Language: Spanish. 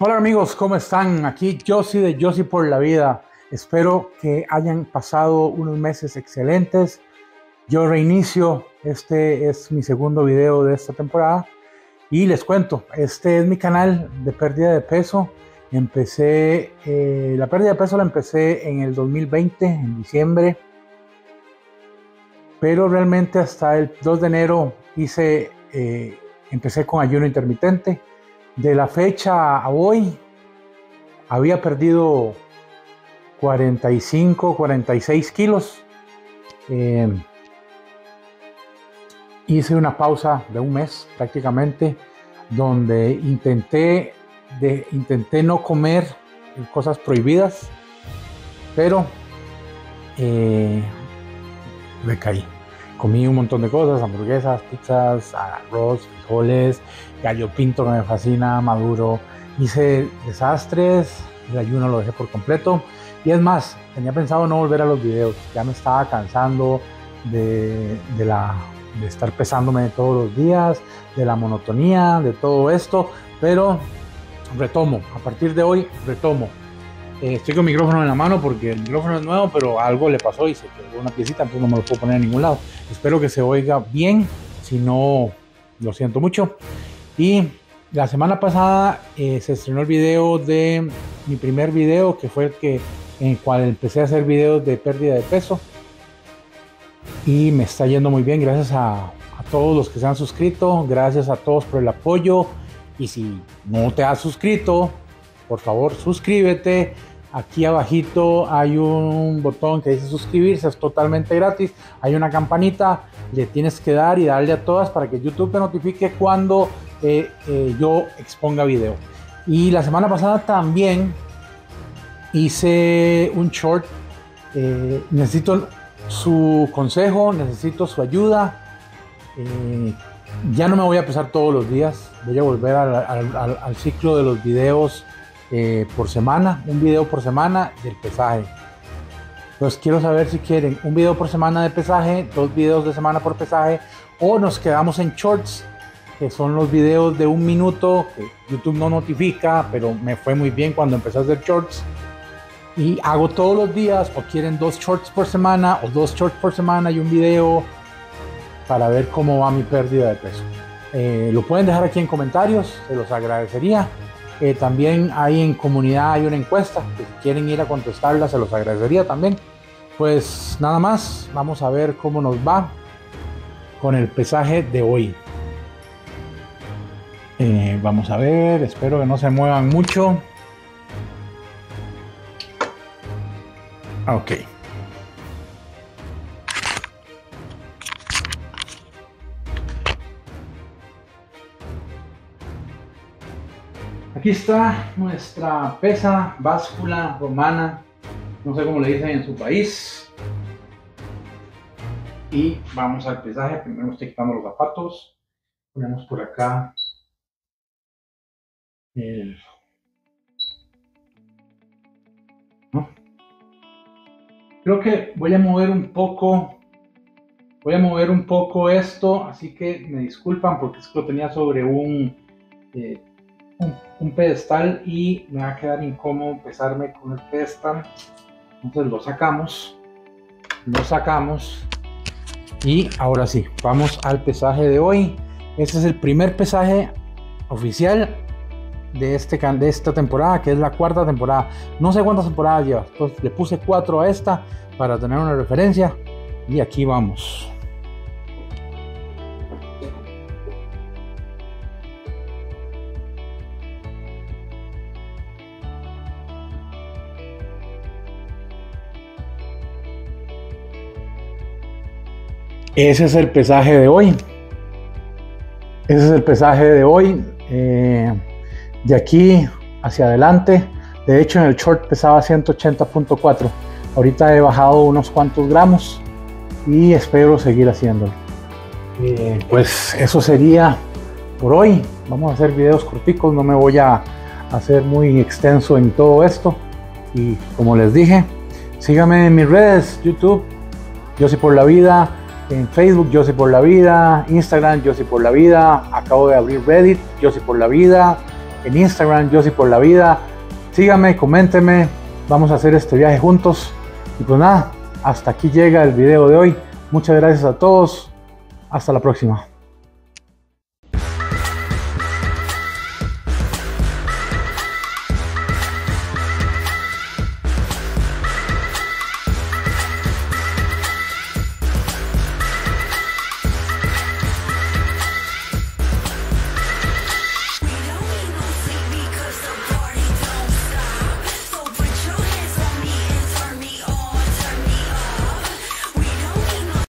Hola amigos, ¿cómo están? Aquí Josie de Josie por la vida. Espero que hayan pasado unos meses excelentes. Yo reinicio, este es mi segundo video de esta temporada y les cuento, este es mi canal de pérdida de peso. Empecé, eh, la pérdida de peso la empecé en el 2020, en diciembre, pero realmente hasta el 2 de enero hice, eh, empecé con ayuno intermitente de la fecha a hoy había perdido 45, 46 kilos. Eh, hice una pausa de un mes prácticamente donde intenté, de, intenté no comer cosas prohibidas, pero eh, caí comí un montón de cosas, hamburguesas, pizzas, arroz, frijoles, gallo pinto que me fascina, maduro. Hice desastres, el ayuno lo dejé por completo. Y es más, tenía pensado no volver a los videos, ya me estaba cansando de, la, de estar pesándome todos los días, de la monotonía, de todo esto, pero retomo, a partir de hoy retomo. Eh, estoy con micrófono en la mano porque el micrófono es nuevo, pero algo le pasó y se quedó una piecita, entonces no me lo puedo poner en ningún lado. Espero que se oiga bien, si no, lo siento mucho. Y la semana pasada eh, se estrenó el video de mi primer video, que fue el que en el cual empecé a hacer videos de pérdida de peso. Y me está yendo muy bien, gracias a, a todos los que se han suscrito, gracias a todos por el apoyo. Y si no te has suscrito, por favor suscríbete. Aquí abajito hay un botón que dice suscribirse, es totalmente gratis. Hay una campanita, le tienes que dar y darle a todas para que YouTube te notifique cuando eh, eh, yo exponga video. Y la semana pasada también hice un short. Eh, necesito su consejo, necesito su ayuda. ya no me voy a pesar todos los días, voy a volver al ciclo de los videos eh, por semana, un video por semana del pesaje. Pues quiero saber si quieren un video por semana de pesaje, dos videos de semana por pesaje, o nos quedamos en shorts, que son los videos de un minuto que YouTube no notifica, pero me fue muy bien cuando empecé a hacer shorts. Y hago todos los días, o quieren dos shorts por semana, o dos shorts por semana y un video para ver cómo va mi pérdida de peso. Eh, lo pueden dejar aquí en comentarios, se los agradecería. Eh, también hay en comunidad hay una encuesta, que si quieren ir a contestarla se los agradecería también. Pues nada más, vamos a ver cómo nos va con el pesaje de hoy. Eh, vamos a ver, espero que no se muevan mucho. Ok. Aquí está nuestra pesa báscula romana, no sé cómo le dicen en su país. Y vamos al pesaje, primero estoy quitando los zapatos, ponemos por acá Creo que voy a mover un poco, voy a mover un poco esto, así que me disculpan porque es que lo tenía sobre un eh, un, pedestal y me va a quedar incómodo pesarme con el pedestal. Entonces lo sacamos, lo sacamos y ahora sí, vamos al pesaje de hoy. Este es el primer pesaje oficial de, este, de esta temporada, que es la cuarta temporada. No sé cuántas temporadas lleva, entonces le puse cuatro a esta para tener una referencia y aquí vamos. Ese es el pesaje de hoy. Ese es el pesaje de hoy. Eh, de aquí hacia adelante. De hecho, en el short pesaba 180.4. Ahorita he bajado unos cuantos gramos y espero seguir haciéndolo. Eh, pues eso sería por hoy. Vamos a hacer videos corticos. No me voy a hacer muy extenso en todo esto. Y como les dije, síganme en mis redes, YouTube, Yo soy por la vida, en Facebook, Yo soy por la vida. Instagram, Yo soy por la vida. Acabo de abrir Reddit, Yo soy por la vida. en Instagram, Yo por la vida. Síganme, coméntenme, vamos a hacer este viaje juntos. Y pues nada, hasta aquí llega el video de hoy. Muchas gracias a todos. Hasta la próxima.